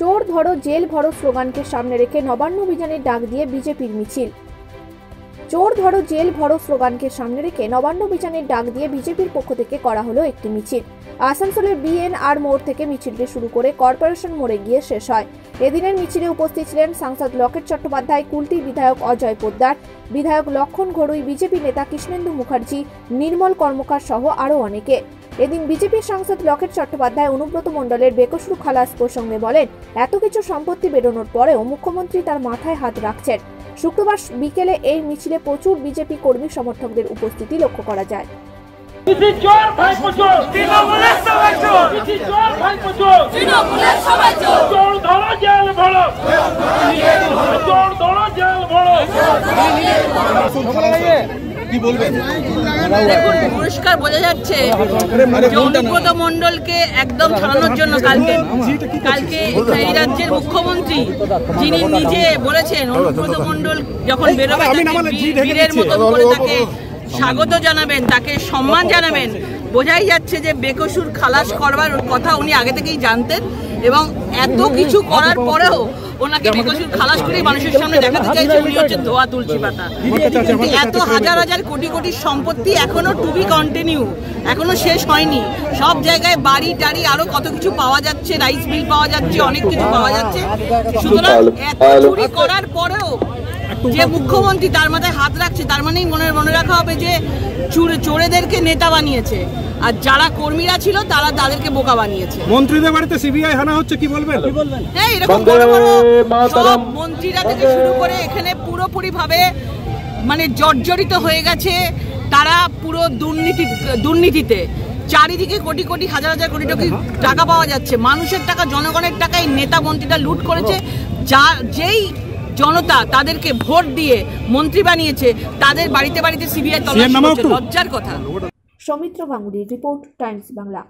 চোর ধরো, জেল ভরো স্লোগানকে সামনে রেখে নবান্ন অভিযানের ডাক দিয়ে বিজেপির মিছিল। চোর ধরো, জেল ভরো স্লোগানকে সামনে রেখে নবান্ন অভিযানের ডাক দিয়ে বিজেপির পক্ষ থেকে করা হলো একটি মিছিল। আসানসোলের বিএনআর মোড় থেকে মিছিলটি শুরু করে কর্পোরেশন মোড়ে গিয়ে শেষ হয়। এদিনের মিছিলে উপস্থিত ছিলেন সাংসদ লকেট চট্টোপাধ্যায় কুলটির বিধায়ক অজয় পোদ্দার, বিধায়ক লক্ষণ ঘড়ুই বিজেপি নেতা কৃষ্ণেন্দু মুখার্জি, নির্মল কর্মকার সহ আরও অনেকে। এদিন বিজেপির সাংসদ লকেট চট্টোপাধ্যায় অনুব্রত মণ্ডলের বেকসুর খালাস প্রসঙ্গে বলেন এত কিছু সম্পত্তি বেরোনোর পরেও মুখ্যমন্ত্রী তার মাথায় হাত রাখছেন। শুক্রবার বিকেলে এই মিছিলে প্রচুর বিজেপি কর্মী সমর্থকদের উপস্থিতি লক্ষ্য করা যায়। ধরো জেল ভরো চোর ধরো জেল ভরো কি বলবেন? বোঝা যাচ্ছে অনুব্রত একদম ছড়ানোর জন্য কালকে কালকে এই রাজ্যের মুখ্যমন্ত্রী যিনি নিজে বলেছেন অনুব্রত যখন বেরোবে তাকে বীরের মতন করে তাকে স্বাগত জানাবেন তাকে সম্মান জানাবেন। বোঝাই যাচ্ছে যে বেকসুর খালাস করবার কথা উনি আগে থেকেই জানতেন এবং এত কিছু করার পরেও ওনাকে বেকসুর খালাস করে মানুষের সামনে দেখাতে চাইছে উনি হচ্ছে ধোয়া তুলসী পাতা। এত হাজার হাজার কোটি কোটি সম্পত্তি এখনও টু বি কন্টিনিউ এখনও শেষ হয়নি। সব জায়গায় বাড়ি টাড়ি আরও কত কিছু পাওয়া যাচ্ছে রাইস মিল পাওয়া যাচ্ছে অনেক কিছু পাওয়া যাচ্ছে। সুতরাং এত চুরি করার পরেও যে মুখ্যমন্ত্রী তার মাথায় হাত রাখছে তার মানেই মনে মনে রাখা হবে যে চোর- চোরেদেরকে নেতা বানিয়েছে। আর যারা কর্মীরা ছিল তারা তাদেরকে বোকা বানিয়েছে। মন্ত্রীদের বাড়িতে সিবিআই হানা হচ্ছে কি বলবেন? হ্যাঁ এরকম সব মন্ত্রীরা থেকে শুরু করে এখানে পুরোপুরি ভাবে মানে জর্জরিত হয়ে গেছে। তারা পুরো দুর্নীতি দুর্নীতিতে। চারিদিকে কোটি কোটি হাজার হাজার কোটি কোটি টাকা পাওয়া যাচ্ছে। মানুষের টাকা জনগণের টাকা এই নেতা মন্ত্রীরা লুট করেছে। যা যেই জনতা তাদেরকে ভোট দিয়ে মন্ত্রী বানিয়েছে তাদের বাড়িতে বাড়িতে সিবিআই তল্লাশি লজ্জার কথা। সৌমিত্র গাঙ্গুলির রিপোর্ট টাইমস বাংলা।